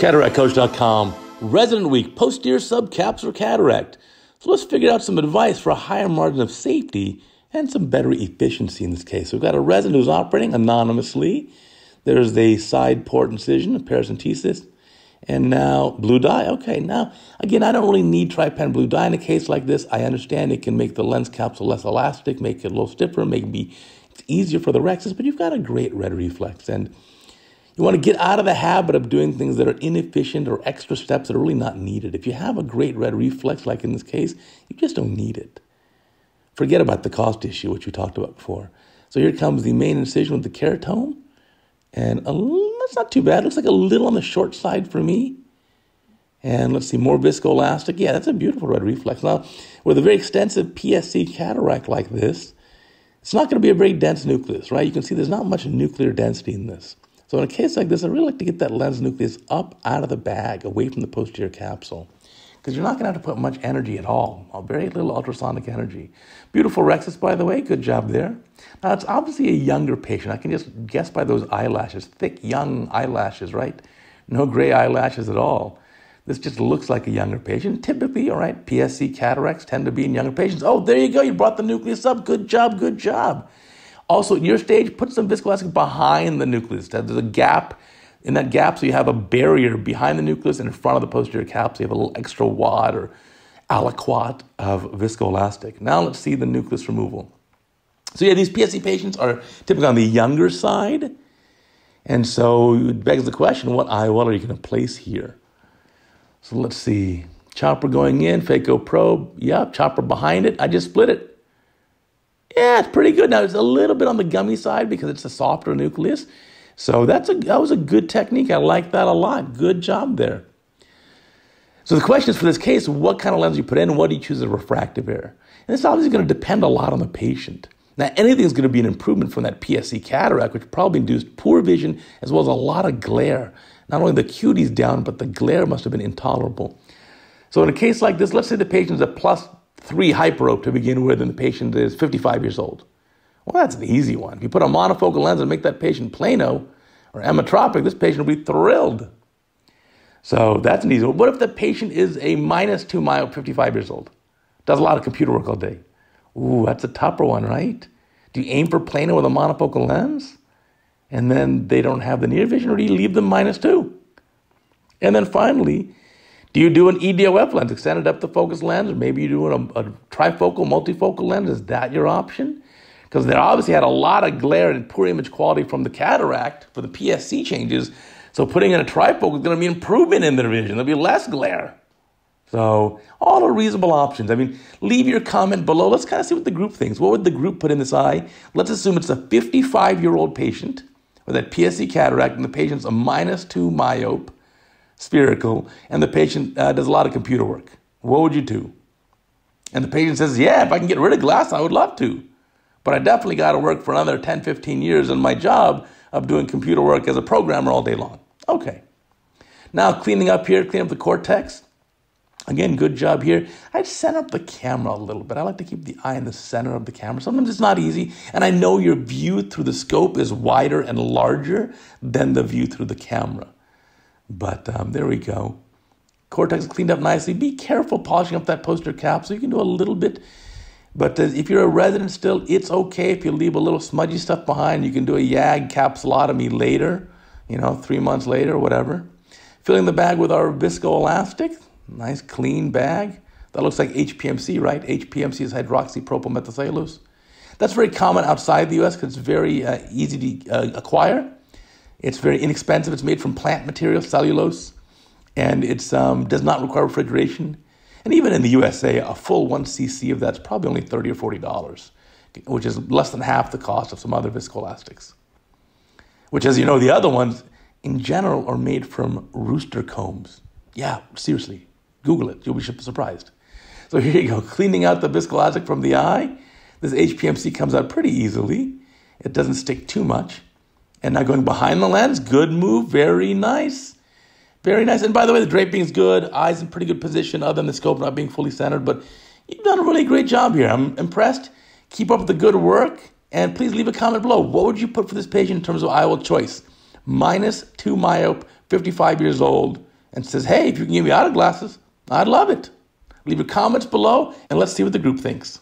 CataractCoach.com, Resident Week, posterior subcapsular cataract. So let's figure out some advice for a higher margin of safety and some better efficiency in this case. So we've got a resident who's operating anonymously. There's the side port incision, a paracentesis, and now blue dye. Okay, now again, I don't really need trypan blue dye in a case like this. I understand it can make the lens capsule less elastic, make it a little stiffer, make it be easier for the rhexis, but you've got a great red reflex and you want to get out of the habit of doing things that are inefficient or extra steps that are really not needed. If you have a great red reflex, like in this case, you just don't need it. Forget about the cost issue, which we talked about before. So here comes the main incision with the keratome. And a, that's not too bad. It looks like a little on the short side for me. And let's see, more viscoelastic. Yeah, that's a beautiful red reflex. Now, with a very extensive PSC cataract like this, it's not going to be a very dense nucleus, right? You can see there's not much nuclear density in this. So in a case like this, I really like to get that lens nucleus up out of the bag, away from the posterior capsule, because you're not going to have to put much energy at all, very little ultrasonic energy. Beautiful rhexis, by the way, good job there. Now it's obviously a younger patient. I can just guess by those eyelashes, thick, young eyelashes, right? No gray eyelashes at all. This just looks like a younger patient. Typically, all right, PSC cataracts tend to be in younger patients. Oh, there you go. You brought the nucleus up. Good job, good job. Also, at your stage, put some viscoelastic behind the nucleus. There's a gap in that gap, so you have a barrier behind the nucleus and in front of the posterior cap, so you have a little extra wad or aliquot of viscoelastic. Now let's see the nucleus removal. So yeah, these PSC patients are typically on the younger side, and so it begs the question, what IOL are you going to place here? So let's see. Chopper going in, phaco probe. Yep, chopper behind it. I just split it. Yeah, it's pretty good. Now it's a little bit on the gummy side because it's a softer nucleus. So that's a that was a good technique. I like that a lot. Good job there. So the question is for this case, what kind of lens you put in what do you choose as a refractive error? And it's obviously going to depend a lot on the patient. Now, anything is going to be an improvement from that PSC cataract, which probably induced poor vision as well as a lot of glare. Not only the acuity's down, but the glare must have been intolerable. So in a case like this, let's say the patient is a plus three hyperope to begin with, and the patient is 55 years old. Well, that's an easy one. If you put a monofocal lens and make that patient plano or emmetropic, this patient will be thrilled. So that's an easy one. What if the patient is a minus two myope, 55 years old? Does a lot of computer work all day. Ooh, that's a tougher one, right? Do you aim for plano with a monofocal lens? And then they don't have the near vision, or do you leave them minus two? And then finally, do you do an EDOF lens, extended depth of focus lens? Or maybe you do a, a trifocal, multifocal lens. Is that your option? Because they obviously had a lot of glare and poor image quality from the cataract for the PSC changes. So putting in a trifocal is going to be improvement in their vision. There'll be less glare. So all are reasonable options. I mean, leave your comment below. Let's kind of see what the group thinks. What would the group put in this eye? Let's assume it's a 55 year old patient with that PSC cataract, and the patient's a minus two myope spherical, and the patient uh, does a lot of computer work. What would you do? And the patient says, Yeah, if I can get rid of glass, I would love to. But I definitely got to work for another 10, 15 years in my job of doing computer work as a programmer all day long. Okay. Now, cleaning up here, clean up the cortex. Again, good job here. I'd center up the camera a little bit. I like to keep the eye in the center of the camera. Sometimes it's not easy, and I know your view through the scope is wider and larger than the view through the camera. But um, there we go. Cortex cleaned up nicely. Be careful polishing up that posterior cap so you can do a little bit. But uh, if you're a resident still, it's okay if you leave a little smudgy stuff behind. You can do a YAG capsulotomy later, you know, three months later or whatever. Filling the bag with our viscoelastic, nice clean bag. That looks like HPMC, right? HPMC is hydroxypropylmethylcellulose. That's very common outside the US because it's very uh, easy to uh, acquire. It's very inexpensive. It's made from plant material, cellulose, and it um, does not require refrigeration. And even in the USA, a full one cc of that's probably only thirty or forty dollars, which is less than half the cost of some other viscoelastics. Which, as you know, the other ones in general are made from rooster combs. Yeah, seriously, Google it. You'll be surprised. So here you go, cleaning out the viscoelastic from the eye. This HPMC comes out pretty easily. It doesn't stick too much. And now going behind the lens, good move, very nice. Very nice. And by the way, the draping is good. Eyes in pretty good position, other than the scope not being fully centered. But you've done a really great job here. I'm impressed. Keep up the good work. And please leave a comment below. What would you put for this patient in terms of IOL choice? Minus two myope, 55 years old. and says, hey, if you can give me auto glasses, I'd love it. Leave your comments below and let's see what the group thinks.